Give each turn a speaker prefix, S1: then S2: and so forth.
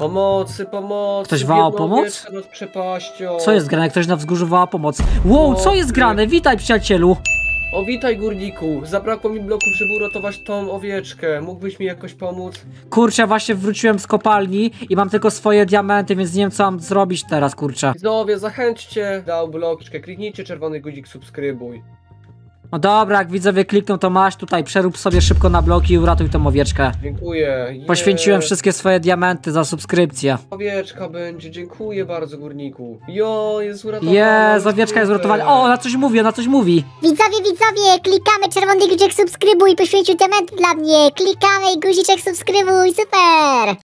S1: Pomocy, pomocy.
S2: Ktoś wołał pomoc?
S1: owieczka nad przepaścią.
S2: Co jest grane? Ktoś na wzgórzu woła pomoc. Wow, co jest grane? Witaj przyjacielu.
S1: O, witaj górniku. Zabrakło mi bloków, żeby uratować tą owieczkę. Mógłbyś mi jakoś pomóc?
S2: Kurczę, właśnie wróciłem z kopalni i mam tylko swoje diamenty, więc nie wiem co mam zrobić teraz, kurczę.
S1: Widzowie, zachęćcie. Dał bloczkę. Kliknijcie czerwony guzik, subskrybuj.
S2: No dobra, jak widzowie klikną, to masz tutaj, przerób sobie szybko na bloki i uratuj tą owieczkę.
S1: Dziękuję.
S2: Poświęciłem wszystkie swoje diamenty za subskrypcję.
S1: Owieczka będzie, dziękuję bardzo górniku. Jo, jest uratowana.
S2: Jest, owieczka jest uratowana. O, na coś mówi, na coś mówi.
S3: Widzowie, widzowie, klikamy czerwony guziczek subskrybuj, poświęcił diamenty dla mnie. Klikamy i guziczek subskrybuj, super!